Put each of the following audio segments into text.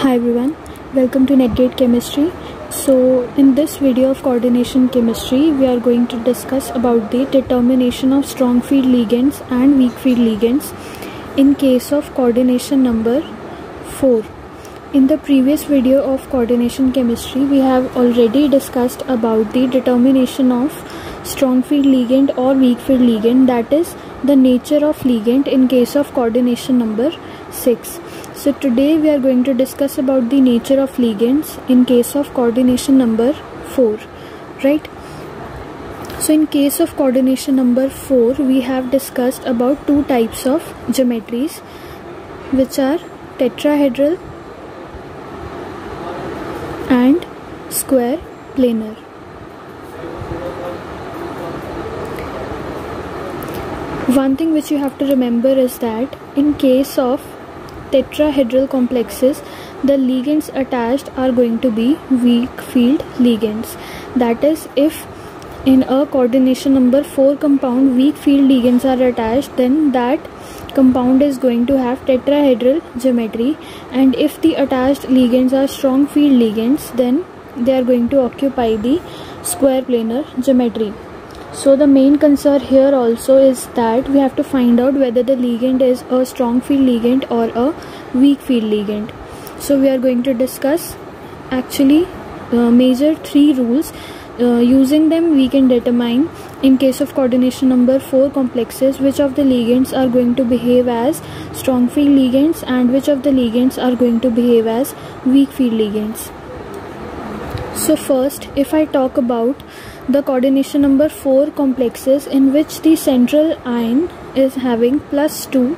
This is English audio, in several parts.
Hi everyone, welcome to Net Gate Chemistry. So in this video of coordination chemistry, we are going to discuss about the determination of strong field ligands and weak field ligands in case of coordination number 4. In the previous video of coordination chemistry, we have already discussed about the determination of strong field ligand or weak field ligand that is the nature of ligand in case of coordination number 6 so today we are going to discuss about the nature of ligands in case of coordination number 4 right? So in case of coordination number 4 we have discussed about two types of geometries which are tetrahedral and square planar. One thing which you have to remember is that in case of tetrahedral complexes the ligands attached are going to be weak field ligands. That is if in a coordination number 4 compound weak field ligands are attached then that compound is going to have tetrahedral geometry. And if the attached ligands are strong field ligands then they are going to occupy the square planar geometry so the main concern here also is that we have to find out whether the ligand is a strong field ligand or a weak field ligand. So we are going to discuss actually uh, major three rules. Uh, using them we can determine in case of coordination number 4 complexes which of the ligands are going to behave as strong field ligands and which of the ligands are going to behave as weak field ligands. So first if I talk about the coordination number 4 complexes in which the central ion is having plus 2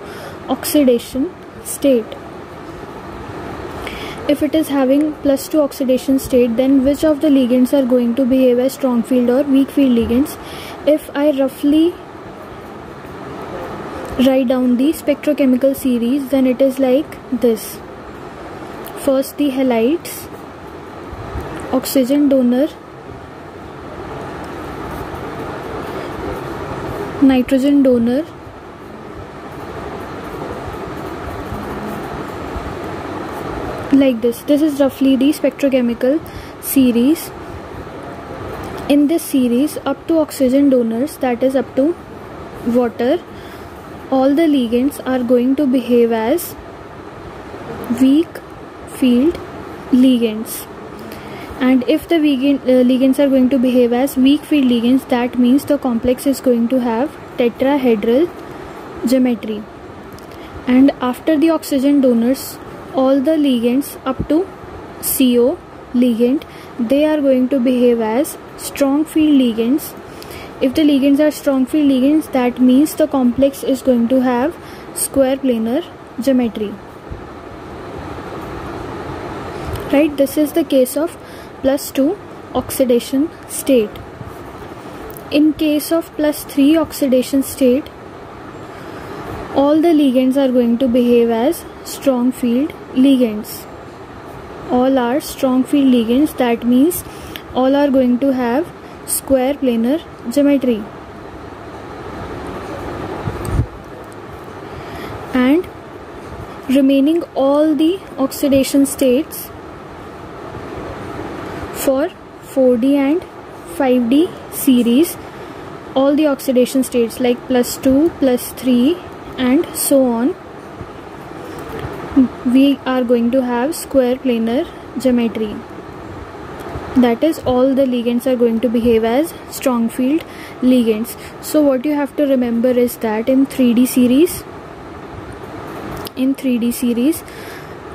oxidation state. If it is having plus 2 oxidation state then which of the ligands are going to behave as strong field or weak field ligands? If I roughly write down the spectrochemical series then it is like this. First the halides oxygen donor nitrogen donor. Like this. This is roughly the spectrochemical series. In this series up to oxygen donors that is up to water all the ligands are going to behave as weak field ligands and if the vegan, uh, ligands are going to behave as weak field ligands that means the complex is going to have tetrahedral geometry. And after the oxygen donors all the ligands up to CO ligand they are going to behave as strong field ligands. If the ligands are strong field ligands that means the complex is going to have square planar geometry. Right? This is the case of plus 2 oxidation state. In case of plus 3 oxidation state, all the ligands are going to behave as strong field ligands. All are strong field ligands that means all are going to have square planar geometry. And remaining all the oxidation states for 4D and 5D series. All the oxidation states like plus 2 plus 3 and so on. We are going to have square planar geometry. That is all the ligands are going to behave as strong field ligands. So what you have to remember is that in 3d series in 3d series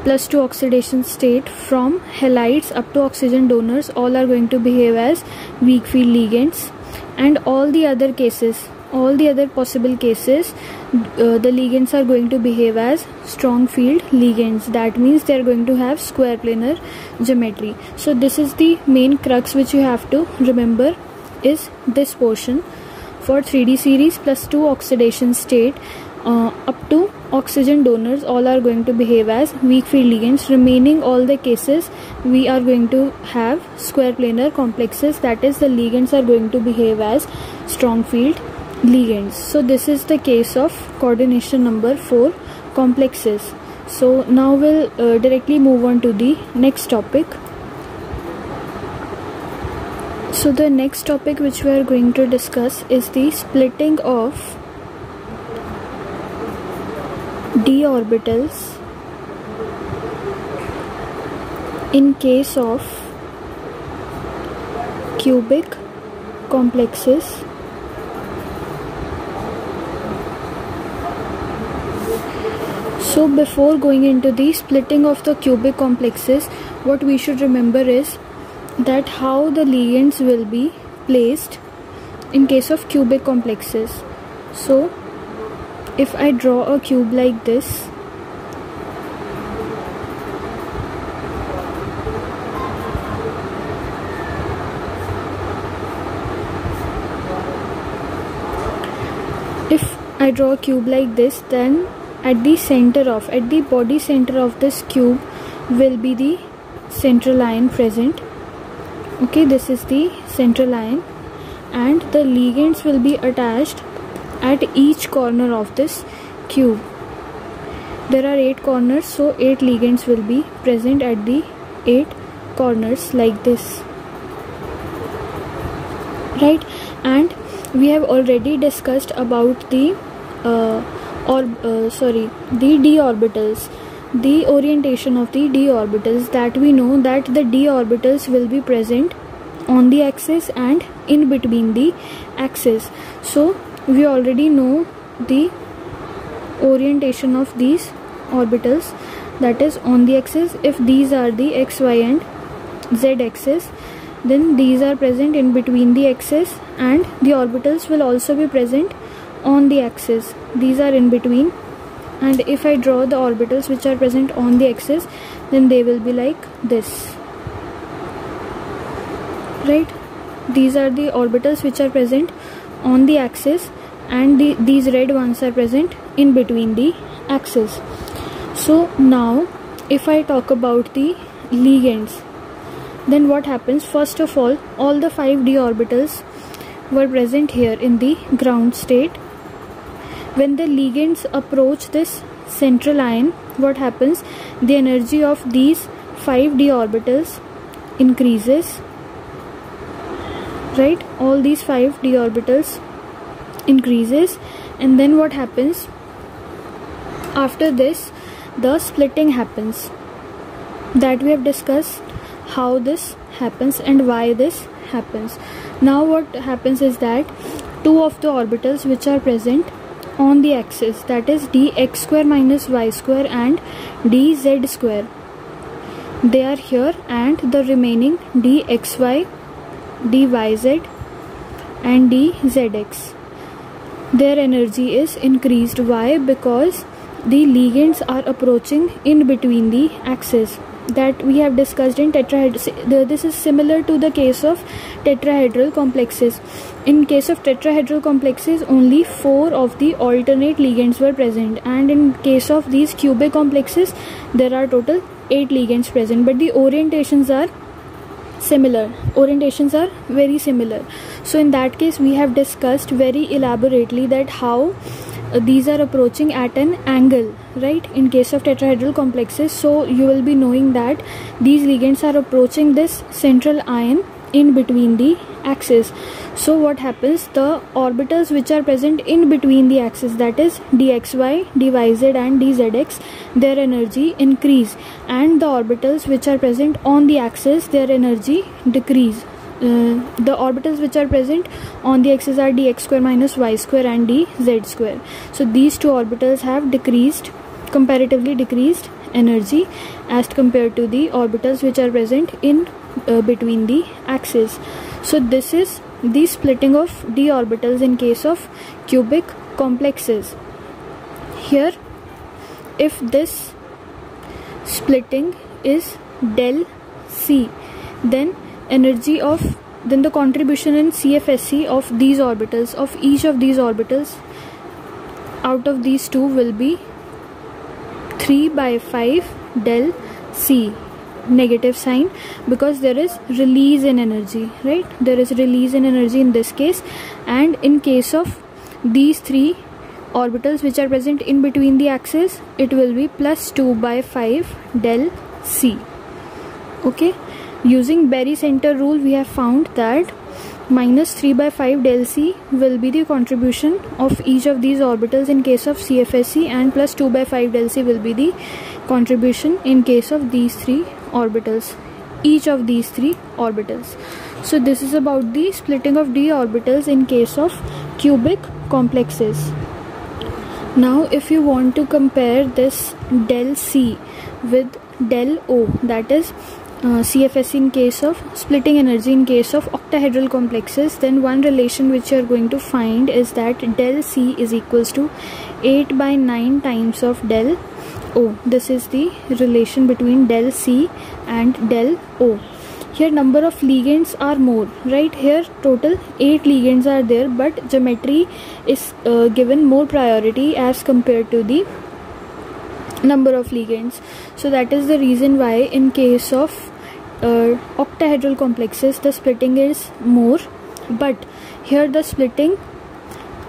plus 2 oxidation state from halides up to oxygen donors all are going to behave as weak field ligands. And all the other cases all the other possible cases uh, the ligands are going to behave as strong field ligands. That means they are going to have square planar geometry. So this is the main crux which you have to remember is this portion. For 3d series plus 2 oxidation state uh, up to oxygen donors all are going to behave as weak field ligands. Remaining all the cases we are going to have square planar complexes that is the ligands are going to behave as strong field ligands. So this is the case of coordination number 4 complexes. So now we'll uh, directly move on to the next topic. So the next topic which we are going to discuss is the splitting of d orbitals in case of cubic complexes. So before going into the splitting of the cubic complexes what we should remember is that how the ligands will be placed in case of cubic complexes. So if I draw a cube like this if I draw a cube like this then at the center of at the body center of this cube will be the central ion present. Okay this is the central ion. And the ligands will be attached at each corner of this cube. There are eight corners so eight ligands will be present at the eight corners like this. Right? And we have already discussed about the uh, or uh, sorry the d orbitals the orientation of the d orbitals that we know that the d orbitals will be present on the axis and in between the axis. So we already know the orientation of these orbitals. That is on the axis if these are the x y and z axis then these are present in between the axis and the orbitals will also be present on the axis. These are in between. And if I draw the orbitals which are present on the axis then they will be like this. Right? These are the orbitals which are present on the axis and the, these red ones are present in between the axis so now if I talk about the ligands then what happens? First of all all the 5 d orbitals were present here in the ground state. When the ligands approach this central ion what happens? The energy of these 5d orbitals increases right? All these 5d orbitals increases and then what happens? After this the splitting happens. That we have discussed how this happens and why this happens. Now what happens is that two of the orbitals which are present on the axis that is dx square minus y square and dz square they are here and the remaining dxy dyz and dzx their energy is increased. Why? Because the ligands are approaching in between the axes that we have discussed in tetrahedral this is similar to the case of tetrahedral complexes. In case of tetrahedral complexes only four of the alternate ligands were present. And in case of these cubic complexes there are total eight ligands present. But the orientations are similar. Orientations are very similar. So in that case we have discussed very elaborately that how uh, these are approaching at an angle right? In case of tetrahedral complexes so you will be knowing that these ligands are approaching this central ion in between the axis. So what happens? The orbitals which are present in between the axis that is dxy dyz and dzx their energy increase. And the orbitals which are present on the axis their energy decrease. Uh, the orbitals which are present on the axis are dx square minus y square and dz square. So these two orbitals have decreased comparatively decreased energy as compared to the orbitals which are present in uh, between the axes so this is the splitting of d orbitals in case of cubic complexes. Here if this splitting is del c then energy of then the contribution in CFSE of these orbitals of each of these orbitals out of these two will be 3 by 5 del C negative sign because there is release in energy right? There is release in energy in this case and in case of these three orbitals which are present in between the axes it will be plus 2 by 5 del c. Okay? Using barycenter rule we have found that minus 3 by 5 del c will be the contribution of each of these orbitals in case of CFSE and plus 2 by 5 del c will be the contribution in case of these three orbitals. Each of these three orbitals. So this is about the splitting of d orbitals in case of cubic complexes. Now if you want to compare this del c with del o that is uh, CFS in case of splitting energy in case of octahedral complexes then one relation which you are going to find is that del C is equals to 8 by 9 times of del O. This is the relation between del C and del O. Here number of ligands are more right? Here total 8 ligands are there but geometry is uh, given more priority as compared to the number of ligands. So that is the reason why in case of uh, octahedral complexes the splitting is more. But here the splitting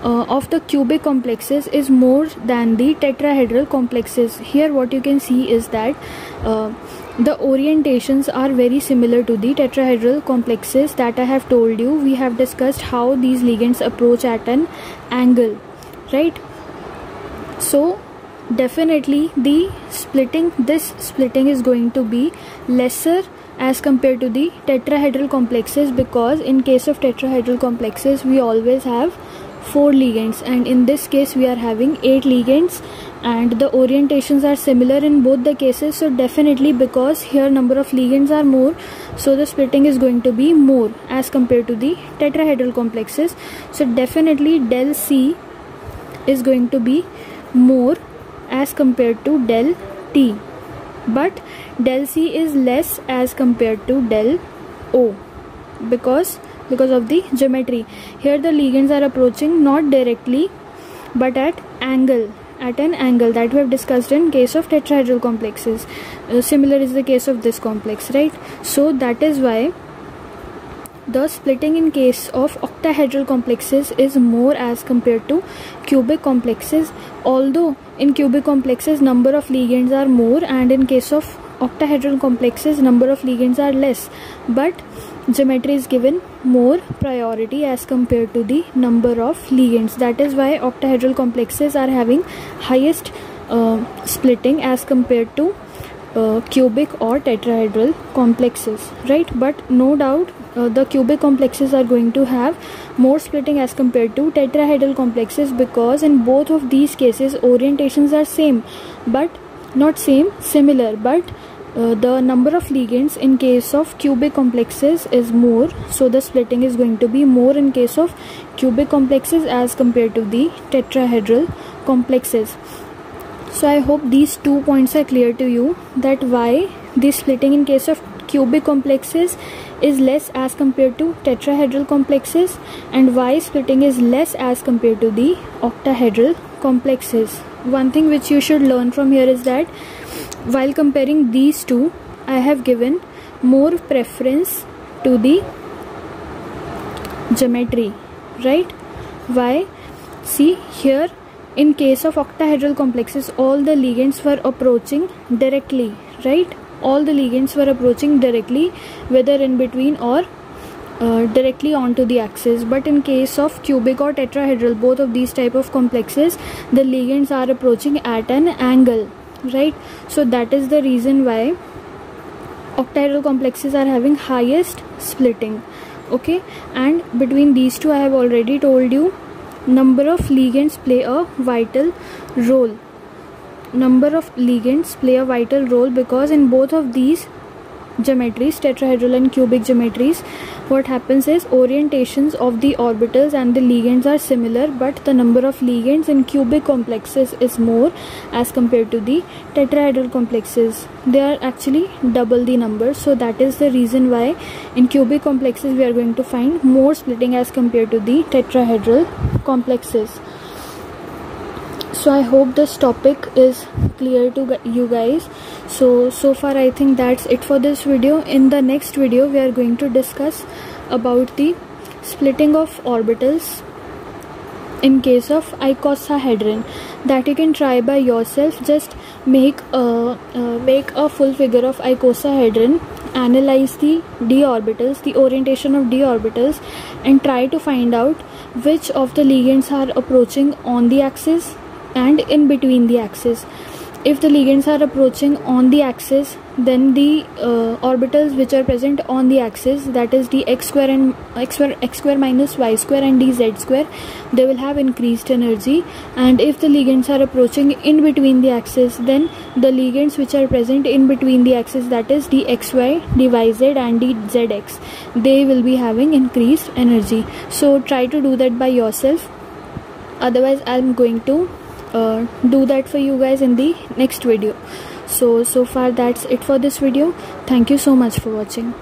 uh, of the cubic complexes is more than the tetrahedral complexes. Here what you can see is that uh, the orientations are very similar to the tetrahedral complexes that I have told you. We have discussed how these ligands approach at an angle right? So definitely the splitting this splitting is going to be lesser as compared to the tetrahedral complexes because in case of tetrahedral complexes we always have four ligands and in this case we are having eight ligands and the orientations are similar in both the cases so definitely because here number of ligands are more so the splitting is going to be more as compared to the tetrahedral complexes. So definitely del c is going to be more as compared to del T but del C is less as compared to del O because because of the geometry. Here the ligands are approaching not directly but at angle at an angle that we have discussed in case of tetrahedral complexes. Uh, similar is the case of this complex right? So that is why the splitting in case of octahedral complexes is more as compared to cubic complexes. Although in cubic complexes number of ligands are more and in case of octahedral complexes number of ligands are less. But geometry is given more priority as compared to the number of ligands. That is why octahedral complexes are having highest uh, splitting as compared to uh, cubic or tetrahedral complexes right? But no doubt uh, the cubic complexes are going to have more splitting as compared to tetrahedral complexes because in both of these cases orientations are same but not same similar but uh, the number of ligands in case of cubic complexes is more so the splitting is going to be more in case of cubic complexes as compared to the tetrahedral complexes so i hope these two points are clear to you that why the splitting in case of cubic complexes is less as compared to tetrahedral complexes and why splitting is less as compared to the octahedral complexes. One thing which you should learn from here is that while comparing these two, I have given more preference to the geometry, right? Why? See here in case of octahedral complexes all the ligands were approaching directly, right? all the ligands were approaching directly whether in between or uh, directly onto the axis but in case of cubic or tetrahedral both of these type of complexes the ligands are approaching at an angle right? So that is the reason why octahedral complexes are having highest splitting okay? And between these two i have already told you number of ligands play a vital role. Number of ligands play a vital role because in both of these geometries tetrahedral and cubic geometries. What happens is orientations of the orbitals and the ligands are similar but the number of ligands in cubic complexes is more as compared to the tetrahedral complexes. They are actually double the number so that is the reason why in cubic complexes we are going to find more splitting as compared to the tetrahedral complexes so i hope this topic is clear to you guys. So so far i think that's it for this video. In the next video we are going to discuss about the splitting of orbitals in case of icosahedron. That you can try by yourself. Just make a uh, make a full figure of icosahedron. Analyze the d orbitals the orientation of d orbitals and try to find out which of the ligands are approaching on the axis and in between the axis. If the ligands are approaching on the axis then the uh, orbitals which are present on the axis that is the x square and x square x square minus y square and d z square they will have increased energy. And if the ligands are approaching in between the axis then the ligands which are present in between the axis that is the xy the and dzx they will be having increased energy. So try to do that by yourself. Otherwise i'm going to uh, do that for you guys in the next video. So so far that's it for this video. Thank you so much for watching